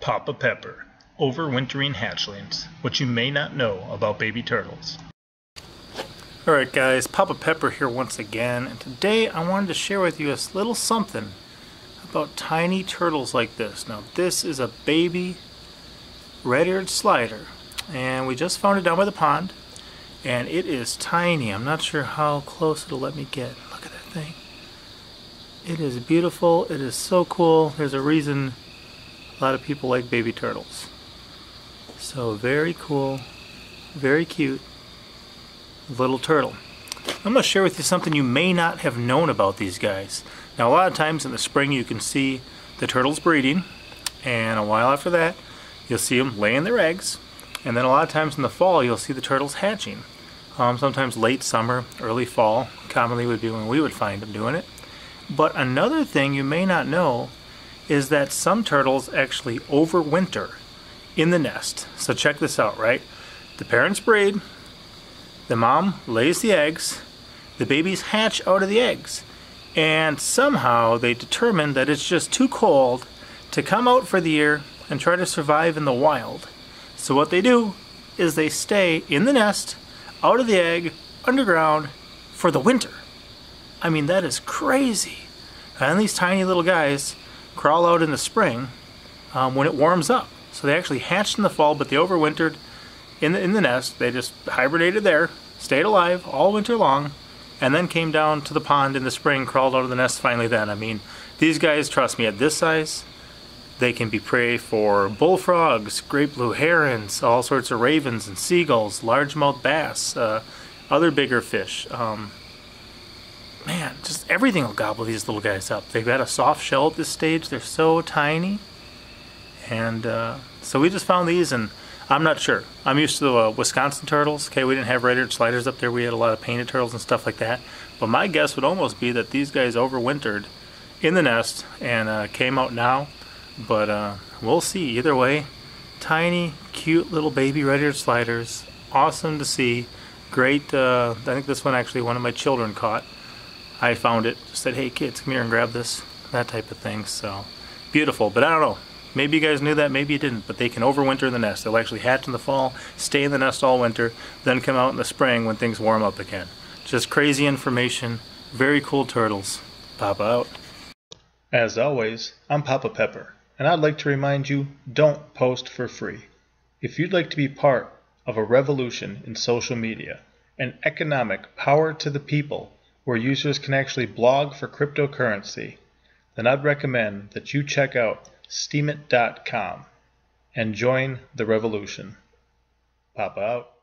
Papa Pepper, Overwintering Hatchlings, what you may not know about baby turtles. Alright guys, Papa Pepper here once again, and today I wanted to share with you a little something about tiny turtles like this. Now this is a baby red-eared slider, and we just found it down by the pond, and it is tiny. I'm not sure how close it'll let me get. Look at that thing. It is beautiful, it is so cool. There's a reason a lot of people like baby turtles. So very cool, very cute little turtle. I'm going to share with you something you may not have known about these guys. Now a lot of times in the spring you can see the turtles breeding and a while after that you'll see them laying their eggs and then a lot of times in the fall you'll see the turtles hatching. Um, sometimes late summer, early fall commonly would be when we would find them doing it. But another thing you may not know is that some turtles actually overwinter in the nest. So check this out, right? The parents breed, the mom lays the eggs, the babies hatch out of the eggs, and somehow they determine that it's just too cold to come out for the year and try to survive in the wild. So what they do is they stay in the nest, out of the egg, underground, for the winter. I mean, that is crazy. And these tiny little guys crawl out in the spring um, when it warms up. So they actually hatched in the fall, but they overwintered in the, in the nest. They just hibernated there, stayed alive all winter long, and then came down to the pond in the spring, crawled out of the nest finally then. I mean, these guys, trust me, at this size, they can be prey for bullfrogs, great blue herons, all sorts of ravens and seagulls, largemouth bass, uh, other bigger fish. Um, everything will gobble these little guys up. They've got a soft shell at this stage. They're so tiny. And uh, so we just found these, and I'm not sure. I'm used to the uh, Wisconsin turtles. Okay, we didn't have red-eared sliders up there. We had a lot of painted turtles and stuff like that. But my guess would almost be that these guys overwintered in the nest and uh, came out now. But uh, we'll see. Either way, tiny, cute little baby red-eared sliders. Awesome to see. Great. Uh, I think this one actually one of my children caught. I found it, just said, hey kids, come here and grab this, that type of thing. So beautiful, but I don't know. Maybe you guys knew that, maybe you didn't, but they can overwinter in the nest. They'll actually hatch in the fall, stay in the nest all winter, then come out in the spring when things warm up again. Just crazy information, very cool turtles. Papa out. As always, I'm Papa Pepper, and I'd like to remind you don't post for free. If you'd like to be part of a revolution in social media, an economic power to the people, where users can actually blog for cryptocurrency, then I'd recommend that you check out steemit.com and join the revolution. Pop out.